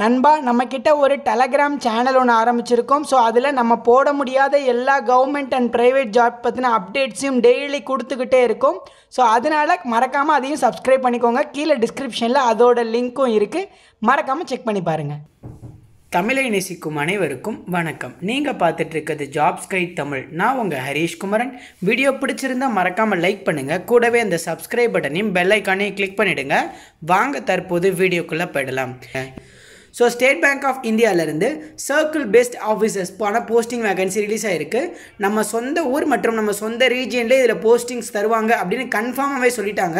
நண்பா நம்மக்கிட்ட ஒரு டெலகிராம் சேனல் ஒன்று ஆரம்பிச்சிருக்கோம். ஸோ அதில் நம்ம போட முடியாத எல்லா கவர்மெண்ட் அண்ட் ப்ரைவேட் ஜாப் பற்றின அப்டேட்ஸையும் டெய்லி கொடுத்துக்கிட்டே இருக்கும். ஸோ அதனால் மறக்காமல் அதையும் சப்ஸ்கிரைப் பண்ணிக்கோங்க. கீழே டிஸ்கிரிப்ஷனில் அதோட லிங்க்கும் இருக்குது மறக்காமல் செக் பண்ணி பாருங்கள் தமிழை நேசிக்கும் அனைவருக்கும் வணக்கம். நீங்கள் பார்த்துட்டு இருக்கிறது ஜாப்ஸ் கைட் தமிழ். நான் உங்கள் ஹரீஷ் குமரன். வீடியோ பிடிச்சிருந்தா மறக்காமல் லைக் பண்ணுங்கள் கூடவே அந்த சப்ஸ்கிரைப் பட்டனையும் பெல் ஐக்கானையும் கிளிக் பண்ணிவிடுங்க வாங்க தற்போது வீடியோக்குள்ளே போயிடலாம். ஸோ ஸ்டேட் பேங்க் ஆஃப் இந்தியாவிலேருந்து சர்க்கிள் பெஸ்ட் ஆஃபீஸர்ஸ் போன போஸ்டிங் வேகன்சி ரிலீஸ் ஆகிருக்கு நம்ம சொந்த ஊர் மற்றும் நம்ம சொந்த ரீஜியன்லேயே இதில் போஸ்டிங்ஸ் தருவாங்க அப்படின்னு கன்ஃபார்மாகவே சொல்லிட்டாங்க.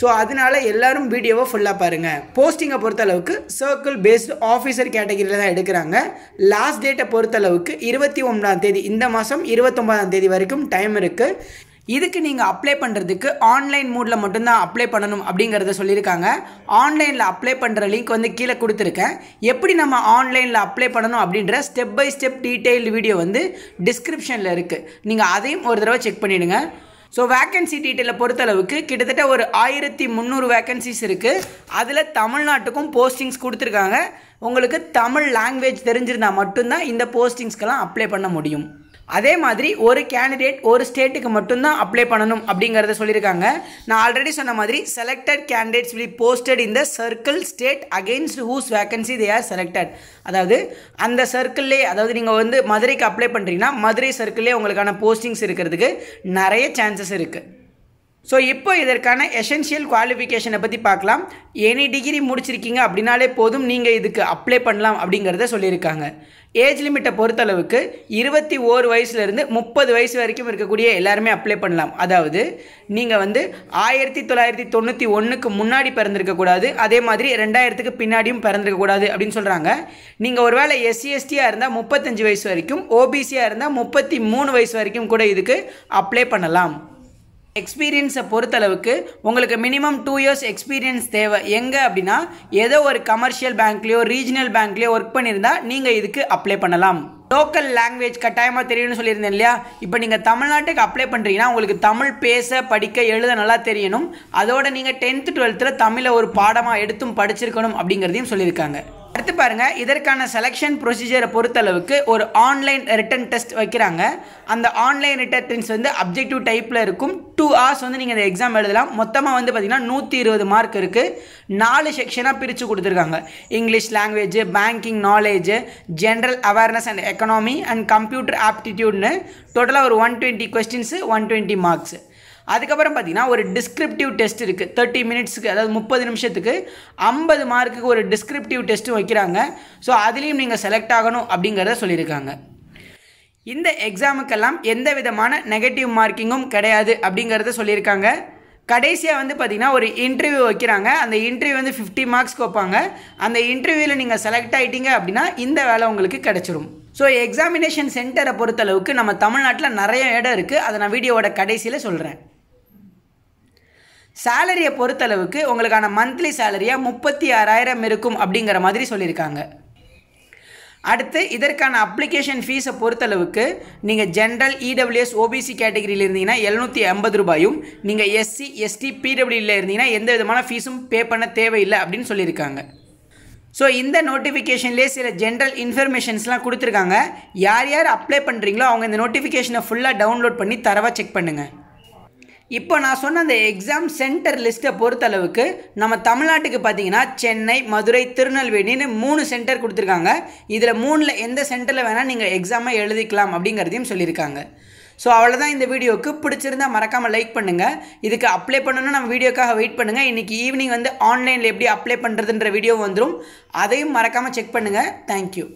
ஸோ அதனால எல்லாரும் வீடியோவை ஃபுல்லாக பாருங்கள் போஸ்டிங்கை பொறுத்தளவுக்கு சர்க்கிள் பேஸ்டு ஆஃபீஸர் கேட்டகரியில் தான் எடுக்கிறாங்க. லாஸ்ட் டேட்டை பொறுத்தளவுக்கு இருபத்தி ஒன்பதாம் தேதி இந்த மாதம் இருபத்தொம்பதாம் தேதி வரைக்கும் டைம் இருக்குது இதுக்கு நீங்கள் அப்ளை பண்ணுறதுக்கு ஆன்லைன் மூடில் மட்டும்தான் அப்ளை பண்ணணும் அப்படிங்கிறத சொல்லியிருக்காங்க. ஆன்லைனில் அப்ளை பண்ணுற லிங்க் வந்து கீழே கொடுத்துருக்கேன். எப்படி நம்ம ஆன்லைனில் அப்ளை பண்ணணும் அப்படின்ற step by step detailed video வந்து டிஸ்கிரிப்ஷனில் இருக்குது நீங்கள் அதையும் ஒரு தடவை செக் பண்ணிவிடுங்க ஸோ வேக்கன்சி டீட்டெயிலை பொறுத்தளவுக்கு கிட்டத்தட்ட ஒரு ஆயிரத்தி முந்நூறு வேக்கன்சிஸ் இருக்குது அதில் தமிழ்நாட்டுக்கும் போஸ்டிங்ஸ் கொடுத்துருக்காங்க. உங்களுக்கு தமிழ் லாங்குவேஜ் தெரிஞ்சிருந்தால் மட்டும்தான் இந்த போஸ்டிங்ஸ்க்கெல்லாம் அப்ளை பண்ண முடியும். அதே மாதிரி ஒரு கேண்டிடேட் ஒரு ஸ்டேட்டுக்கு மட்டும்தான் அப்ளை பண்ணணும் அப்படிங்கிறத சொல்லியிருக்காங்க. நான் ஆல்ரெடி சொன்ன மாதிரி selected candidates will posted in the circle state against whose vacancy they are selected அதாவது அந்த சர்க்கிள்லே அதாவது நீங்கள் வந்து மதுரைக்கு அப்ளை பண்ணுறீங்கன்னா மதுரை சர்க்கிள்லே உங்களுக்கான போஸ்டிங்ஸ் இருக்கிறதுக்கு நிறைய சான்சஸ் இருக்குது ஸோ இப்போ இதற்கான எசென்ஷியல் குவாலிஃபிகேஷனை பற்றி பார்க்கலாம். எனி டிகிரி முடிச்சிருக்கீங்க அப்படின்னாலே போதும். நீங்கள் இதுக்கு அப்ளை பண்ணலாம் அப்படிங்கிறத சொல்லியிருக்காங்க. ஏஜ் லிமிட்டை பொறுத்தளவுக்கு இருபத்தி ஓரு வயசுலேருந்து முப்பது வயசு வரைக்கும் இருக்கக்கூடிய எல்லாருமே அப்ளை பண்ணலாம். அதாவது நீங்கள் வந்து ஆயிரத்தி தொள்ளாயிரத்தி தொண்ணூற்றி ஒன்றுக்கு முன்னாடி பிறந்திருக்கக்கூடாது அதே மாதிரி ரெண்டாயிரத்துக்கு பின்னாடியும் பிறந்திருக்கக்கூடாது அப்படின்னு சொல்கிறாங்க நீங்கள் ஒருவேளை எஸ்சிஎஸ்டியாக இருந்தால் முப்பத்தஞ்சு வயசு வரைக்கும் ஓபிசியாக இருந்தால் முப்பத்தி மூணு வயசு வரைக்கும் கூட இதுக்கு அப்ளை பண்ணலாம். எக்ஸ்பீரியன்ஸை பொறுத்தளவுக்கு உங்களுக்கு மினிமம் டூ இயர்ஸ் எக்ஸ்பீரியன்ஸ் தேவை. எங்கே அப்படின்னா ஏதோ ஒரு கமர்ஷியல் பேங்க்லேயோ ரீஜனல் பேங்க்லேயோ ஒர்க் பண்ணியிருந்தால் நீங்கள் இதுக்கு அப்ளை பண்ணலாம். லோக்கல் லாங்குவேஜ் கட்டாயமாக தெரியணும்னு சொல்லியிருந்தேன் இல்லையா? இப்போ நீங்கள் தமிழ்நாட்டுக்கு அப்ளை பண்ணுறீங்கன்னா உங்களுக்கு தமிழ் பேச படிக்க எழுத நல்லா தெரியணும். அதோட நீங்கள் டென்த்து டுவெல்த்தில் தமிழை ஒரு பாடமாக எடுத்தும் படிச்சிருக்கணும் அப்படிங்கிறதையும் சொல்லியிருக்காங்க. அடுத்து பாருங்க இதற்கான செலெக்ஷன் ப்ரொசீஜரை பொறுத்தளவுக்கு ஒரு ஆன்லைன் ரிட்டன் டெஸ்ட் வைக்கிறாங்க. அந்த ஆன்லைன் ரிட்டன் டெஸ்ட் வந்து அப்ஜெக்டிவ் டைப்பில் இருக்கும். டூ ஹவர்ஸ் வந்து நீங்கள் இந்த எக்ஸாம் எழுதலாம். மொத்தமாக வந்து பார்த்தீங்கன்னா நூற்றி இருபது மார்க் இருக்குது நாலு செக்ஷனாக பிரித்து கொடுத்துருக்காங்க. English language banking knowledge general awareness and economy and computer ஆப்டிடியூட்னு டோட்டலாக ஒரு one twenty questions one twenty marks அதுக்கப்புறம் பார்த்தீங்கன்னா ஒரு டிஸ்கிரிப்டிவ் டெஸ்ட் இருக்குது தேர்ட்டி மினிட்ஸ்க்கு அதாவது முப்பது நிமிஷத்துக்கு ஐம்பது மார்க்குக்கு ஒரு டிஸ்கிரிப்டிவ் டெஸ்ட்டும் வைக்கிறாங்க. ஸோ அதுலேயும் நீங்கள் செலக்ட் ஆகணும் அப்படிங்கிறத சொல்லியிருக்காங்க. இந்த எக்ஸாமுக்கெல்லாம் எந்த விதமான நெகட்டிவ் மார்க்கிங்கும் கிடையாது அப்படிங்கிறத சொல்லியிருக்காங்க. கடைசியாக வந்து பார்த்திங்கன்னா ஒரு இன்டர்வியூ வைக்கிறாங்க. அந்த இன்டர்வியூ வந்து ஃபிஃப்டி மார்க்ஸ்க்கு வைப்பாங்க. அந்த இன்டர்வியூவில் நீங்கள் செலக்ட் ஆகிட்டீங்க அப்படின்னா இந்த வேலை உங்களுக்கு கிடச்சிரும். ஸோ எக்ஸாமினேஷன் சென்டரை பொறுத்தளவுக்கு நம்ம தமிழ்நாட்டில் நிறைய இடம் இருக்குது அதை நான் வீடியோவோட கடைசியில் சொல்கிறேன் சேலரியை பொறுத்தளவுக்கு உங்களுக்கான மந்த்லி சேலரியாக முப்பத்தி ஆறாயிரம் இருக்கும் அப்படிங்கிற மாதிரி சொல்லியிருக்காங்க. அடுத்து இதற்கான அப்ளிகேஷன் ஃபீஸை பொறுத்தளவுக்கு நீங்கள் ஜென்ரல் இடபிள்யூஎஸ் ஓபிசி கேட்டகரியில் இருந்தீங்கன்னா எழுநூற்றி ஐம்பது ரூபாயும் நீங்கள் எஸ்சி எஸ்டி பிடபிள்யூவில் இருந்தீங்கன்னா எந்த விதமான ஃபீஸும் பே பண்ண தேவையில்லை அப்படின்னு சொல்லியிருக்காங்க. ஸோ இந்த நோட்டிஃபிகேஷன்லேயே சில ஜென்ரல் இன்ஃபர்மேஷன்ஸ்லாம் கொடுத்துருக்காங்க. யார் யார் அப்ளை பண்ணுறீங்களோ அவங்க இந்த நோட்டிஃபிகேஷனை ஃபுல்லாக டவுன்லோட் பண்ணி தரவாக செக் பண்ணுங்கள் இப்போ நான் சொன்ன அந்த எக்ஸாம் சென்டர் லிஸ்ட்டை பொறுத்தளவுக்கு நம்ம தமிழ்நாட்டுக்கு பார்த்தீங்கன்னா சென்னை மதுரை திருநெல்வேலின்னு மூணு சென்டர் கொடுத்துருக்காங்க. இதில் மூணில் எந்த சென்டரில் வேணால் நீங்கள் எக்ஸாமை எழுதிக்கலாம் அப்படிங்கிறதையும் சொல்லியிருக்காங்க. ஸோ அவ்வளோதான் இந்த வீடியோவுக்கு பிடிச்சிருந்தா மறக்காமல் லைக் பண்ணுங்கள் இதுக்கு அப்ளை பண்ணணும்னு நம்ம வீடியோக்காக வெயிட் பண்ணுங்கள் இன்றைக்கி ஈவினிங் வந்து ஆன்லைனில் எப்படி அப்ளை பண்ணுறதுன்ற வீடியோ வந்துடும் அதையும் மறக்காமல் செக் பண்ணுங்கள் தேங்க்யூ